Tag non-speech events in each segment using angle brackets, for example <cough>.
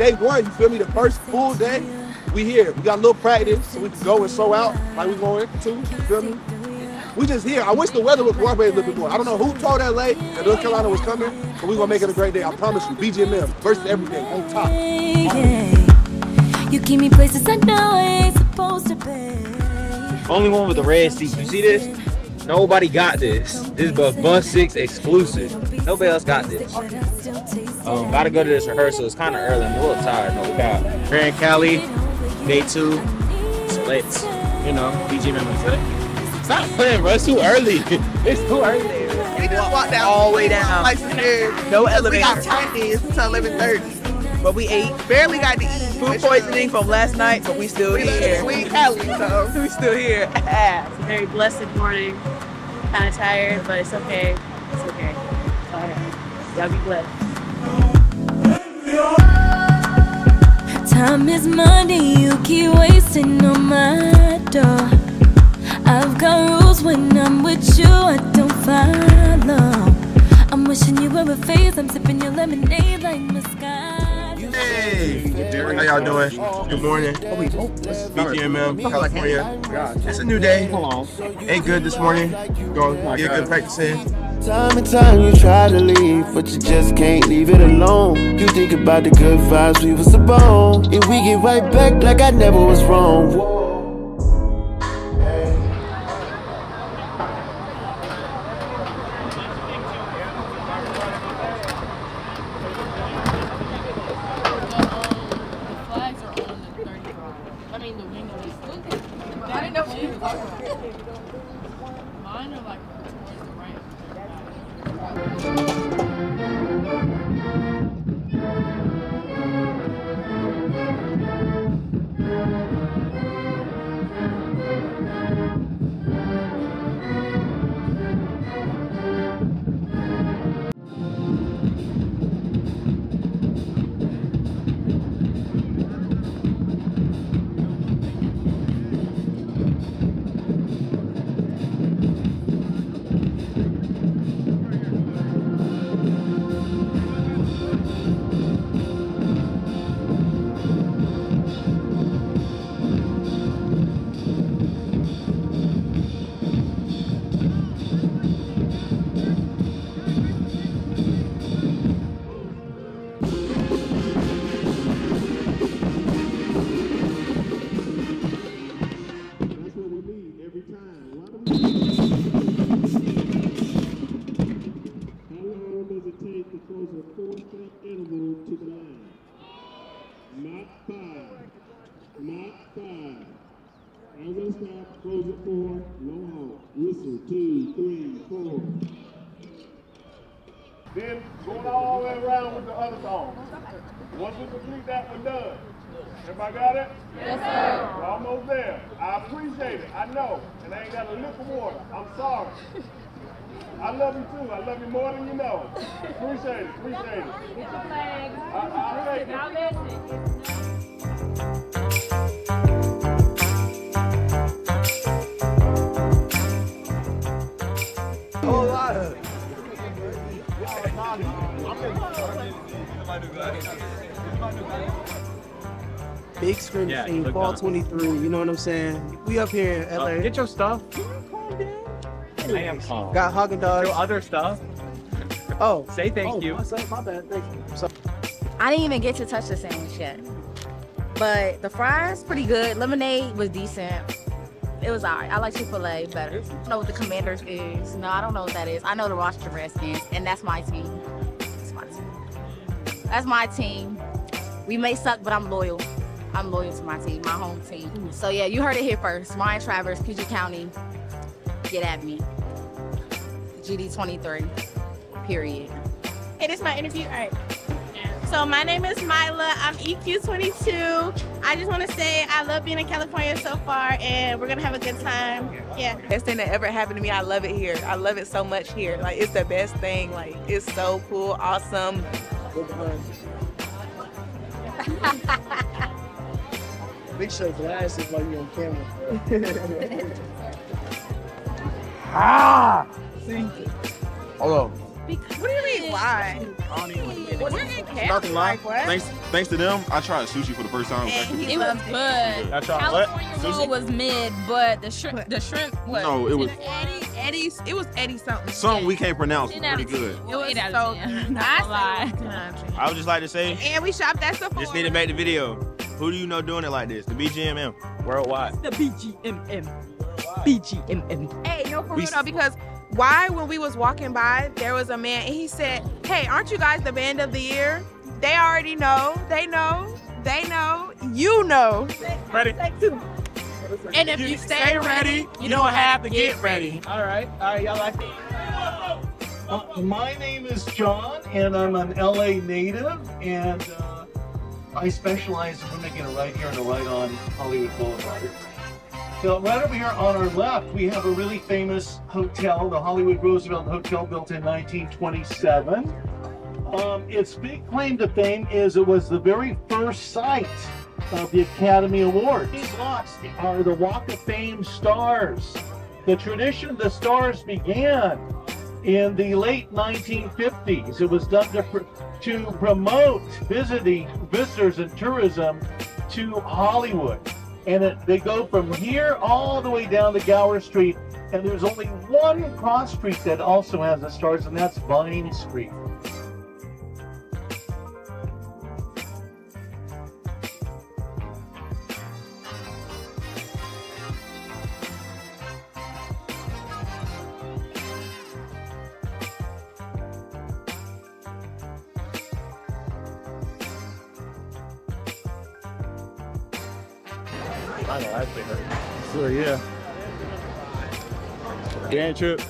day one, you feel me? The first full day, we here. We got a little practice so we can go and show out like we going to. You feel me? We just here. I wish the weather would cooperate a little bit more. I don't know who told LA that North Carolina was coming, but we gonna make it a great day. I promise you. BGMM versus everything on top. You keep me places I know I ain't supposed to be. Only one with the red seat. You see this? Nobody got this. This is a Bus 6 exclusive. Nobody else got this. Um, gotta go to this rehearsal. It's kind of early. I'm a little tired. No doubt. Here in Cali, day two. So let's, you know, BG members today. Stop playing, bro. It's too early. <laughs> it's too early. We just walked down all the way down. Like scared. No We elevator. got Chinese until 11:30. But we ate Barely got to eat. food poisoning from last night, but we still We here. we Cali, so <laughs> We still here. <laughs> very blessed morning. Kind of tired, but it's okay. It's okay. It's all right. Y'all be blessed. Time is money, you keep wasting on my door. I've got rules when I'm with you, I don't follow. I'm wishing you were a phase, I'm sipping your lemonade like Moscato. Hey, how y'all doing? Good morning. Oh, BGMM, California. It's a new day. Ain't good this morning. Gonna oh get a good practice in. Time and time you try to leave, but you just can't leave it alone. You think about the good vibes we was upon, and we get right back like I never was wrong. Right. Time. Why do we- How long does it take to close a four-step interval to the line? Not five. Not five. I'm stop, close it four, long halt. Whistle, two, three, four. Then going all the way around with the other song. Once we complete that, we're done. Everybody got it? Yes, sir. We're almost there. I appreciate it. I know. And I ain't got a lick of water. I'm sorry. I love you too. I love you more than you know. Appreciate it. Appreciate it. Get your I, I'll take it. whole big screen Yeah, thing, fall 23. You know what I'm saying? We up here in LA. Get your stuff. I am calm. got Haagen Your Dazs. other stuff. Oh, Say thank oh, you. My, son, my bad. Thank you. So, I didn't even get to touch the sandwich yet. But the fries, pretty good. Lemonade was decent. It was alright. I like Chick-fil-A better. I don't know what the Commanders is. No, I don't know what that is. I know the Washington Redskins, and that's my team. That's my team. That's my team. We may suck, but I'm loyal. I'm loyal to my team, my home team. So yeah, you heard it here first. Ryan Travers, PG County. Get at me. GD23. Period. Hey, this is my interview. All right. So my name is Mila. I'm EQ22. I just want to say I love being in California so far, and we're gonna have a good time. Yeah. Best thing that ever happened to me. I love it here. I love it so much here. Like it's the best thing. Like it's so cool, awesome. <laughs> big show glasses while you're on camera. <laughs> Ah! Hold on. What do you mean why? We're in camp. Not gonna lie. Like what? Thanks, thanks to them, I tried sushi for the first time. It was good. I tried what? California Sushi? roll was mid, but the shrimp, the shrimp, what? No, it was Eddie, Eddie's, it was Eddie something. something we can't pronounce. Ten Was pretty good. It was so of good. Not I gonna lie. said it was I would just like to say, And we shopped at Sephora. just need to make the video. Who do you know doing it like this? The BGMM worldwide. The BGMM. BGMM. Hey, no, for We- real though, because why, when we was walking by, there was a man and he said, "Hey, aren't you guys the band of the year?" They already know. They know. They know. You know. Ready? And if you stay ready, you don't have to get ready. All right. All right. Y'all like it? Uh, my name is John, and I'm an LA native, and uh, I specialize in making a right here and a right on Hollywood Boulevard. Now, right over here on our left, we have a really famous hotel, the Hollywood Roosevelt Hotel, built in 1927. Um, its big claim to fame is it was the very first site of the Academy Awards. These lots are the Walk of Fame stars. The tradition of the stars began in the late 1950s. It was done to, to promote visiting visitors and tourism to Hollywood. And it, they go from here all the way down to Gower Street. And there's only one cross street that also has the stars, and that's Vine Street. I know, that's bigger. So, yeah. Grand trip.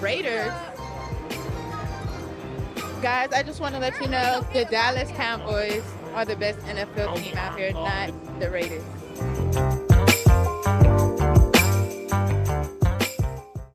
Raiders. Guys, I just want to let you know the Dallas Cowboys are the best NFL team out here, not the Raiders.